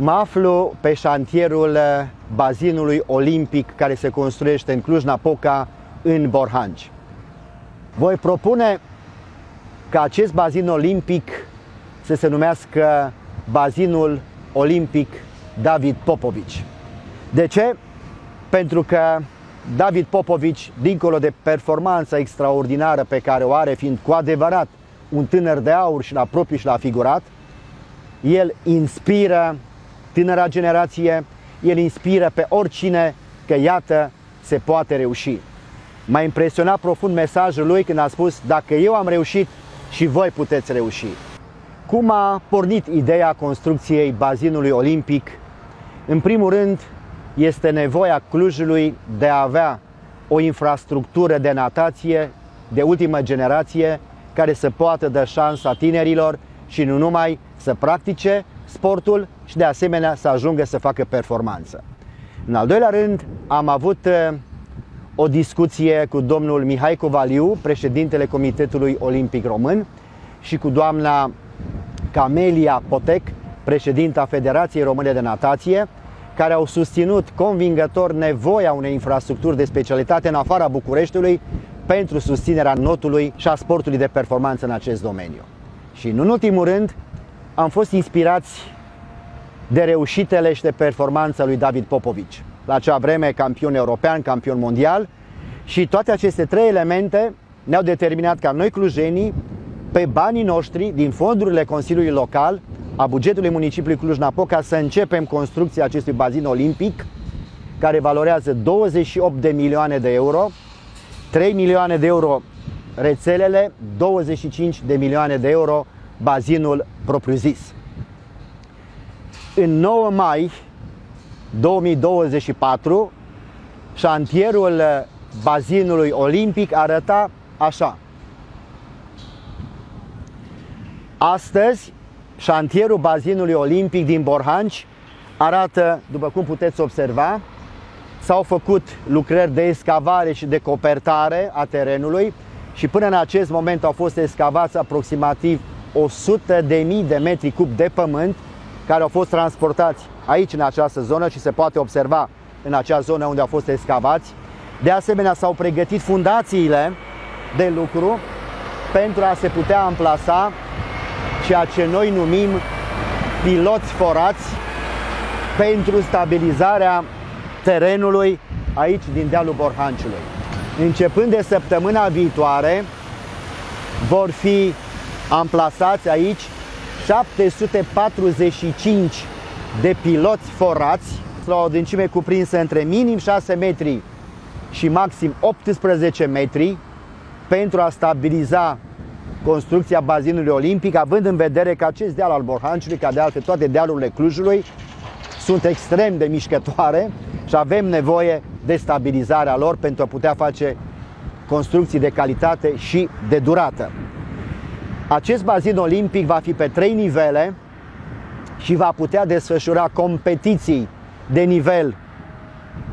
Mă aflu pe șantierul uh, bazinului olimpic care se construiește în Cluj-Napoca, în Borhanci. Voi propune ca acest bazin olimpic să se numească bazinul olimpic David Popovici. De ce? Pentru că David Popovici, dincolo de performanța extraordinară pe care o are, fiind cu adevărat un tânăr de aur și la propriu și la figurat, el inspiră tânăra generație, el inspiră pe oricine că iată se poate reuși. M-a impresionat profund mesajul lui când a spus dacă eu am reușit și voi puteți reuși. Cum a pornit ideea construcției bazinului olimpic? În primul rând, este nevoia Clujului de a avea o infrastructură de natație de ultimă generație care să poată da șansa tinerilor și nu numai să practice sportul și de asemenea să ajungă să facă performanță. În al doilea rând, am avut uh, o discuție cu domnul Mihai Covaliu, președintele Comitetului Olimpic Român, și cu doamna Camelia Potec, președinta Federației Române de Natație, care au susținut convingător nevoia unei infrastructuri de specialitate în afara Bucureștiului pentru susținerea notului și a sportului de performanță în acest domeniu. Și în ultimul rând, am fost inspirați de reușitele și de performanța lui David Popovici. La acea vreme campion european, campion mondial și toate aceste trei elemente ne-au determinat ca noi clujenii, pe banii noștri, din fondurile Consiliului Local, a bugetului municipiului Cluj-Napoca, să începem construcția acestui bazin olimpic, care valorează 28 de milioane de euro, 3 milioane de euro rețelele, 25 de milioane de euro bazinul propriu-zis. În 9 mai 2024, șantierul bazinului olimpic arăta așa. Astăzi, șantierul bazinului olimpic din Borhanci arată, după cum puteți observa, s-au făcut lucrări de escavare și de copertare a terenului și până în acest moment au fost escavați aproximativ 100 de mii de metri cub de pământ care au fost transportați aici în această zonă și se poate observa în acea zonă unde au fost escavați. De asemenea, s-au pregătit fundațiile de lucru pentru a se putea amplasa ceea ce noi numim piloți forați pentru stabilizarea terenului aici din dealul Borhanciului. Începând de săptămâna viitoare vor fi amplasați aici 745 de piloți forați la o adâncime cuprinsă între minim 6 metri și maxim 18 metri pentru a stabiliza construcția bazinului olimpic, având în vedere că acest deal al Borhanciului, ca de altfel toate dealurile Clujului, sunt extrem de mișcătoare și avem nevoie de stabilizarea lor pentru a putea face construcții de calitate și de durată. Acest bazin olimpic va fi pe trei nivele și va putea desfășura competiții de nivel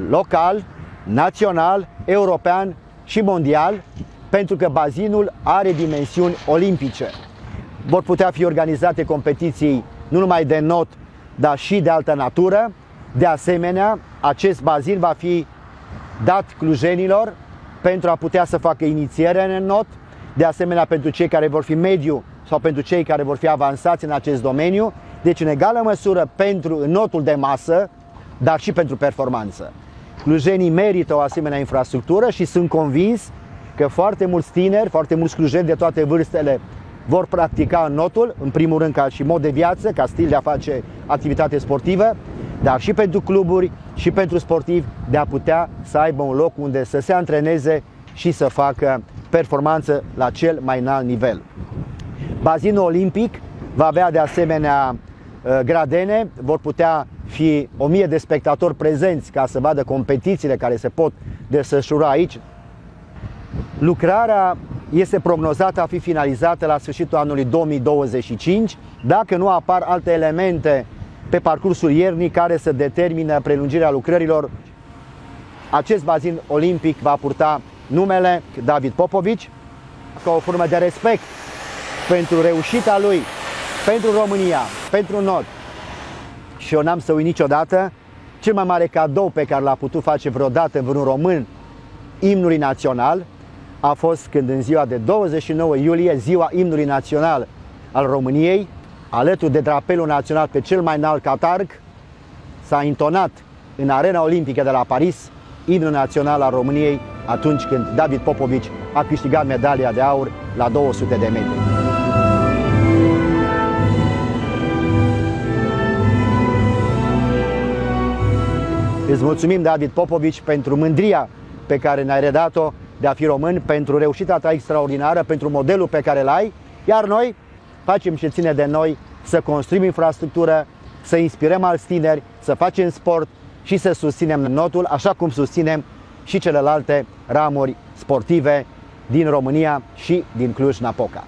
local, național, european și mondial, pentru că bazinul are dimensiuni olimpice. Vor putea fi organizate competiții nu numai de not, dar și de altă natură. De asemenea, acest bazin va fi dat clujenilor pentru a putea să facă inițiere în not, de asemenea pentru cei care vor fi mediu sau pentru cei care vor fi avansați în acest domeniu, deci în egală măsură pentru notul de masă, dar și pentru performanță. Clujenii merită o asemenea infrastructură și sunt convins că foarte mulți tineri, foarte mulți clujeni de toate vârstele vor practica notul, în primul rând ca și mod de viață, ca stil de a face activitate sportivă, dar și pentru cluburi și pentru sportivi de a putea să aibă un loc unde să se antreneze și să facă performanță la cel mai înalt nivel. Bazinul olimpic va avea de asemenea uh, gradene, vor putea fi o mie de spectatori prezenți ca să vadă competițiile care se pot desfășura aici. Lucrarea este prognozată a fi finalizată la sfârșitul anului 2025, dacă nu apar alte elemente pe parcursul iernii care să determină prelungirea lucrărilor. Acest bazin olimpic va purta numele David Popovici ca o formă de respect pentru reușita lui, pentru România, pentru Nord. Și eu n-am să uit niciodată cel mai mare cadou pe care l-a putut face vreodată vreun român imnului național a fost când în ziua de 29 iulie, ziua imnului național al României, alături de drapelul național pe cel mai înalt catarg, s-a intonat în arena olimpică de la Paris imnul național al României atunci când David Popovici a câștigat medalia de aur la 200 de metri. Îți mulțumim, David Popovici, pentru mândria pe care ne-ai redat-o de a fi român, pentru reușita ta extraordinară, pentru modelul pe care îl ai, iar noi facem ce ține de noi să construim infrastructură, să inspirăm alți tineri, să facem sport și să susținem notul, așa cum susținem și celelalte ramuri sportive din România și din Cluj-Napoca.